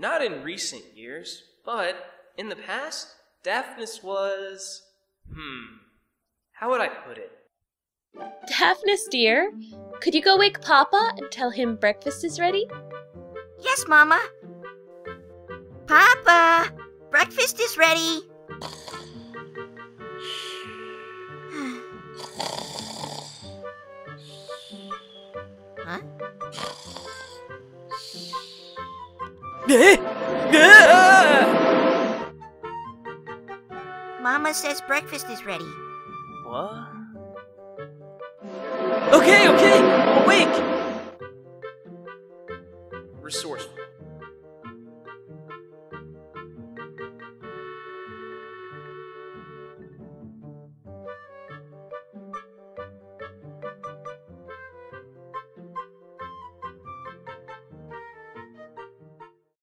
Not in recent years, but in the past, Daphnes was. Hmm. How would I put it? Daphnes, dear, could you go wake Papa and tell him breakfast is ready? Yes, Mama. Papa, breakfast is ready. huh? Mama says breakfast is ready. What? Okay, okay, awake! Resourceful.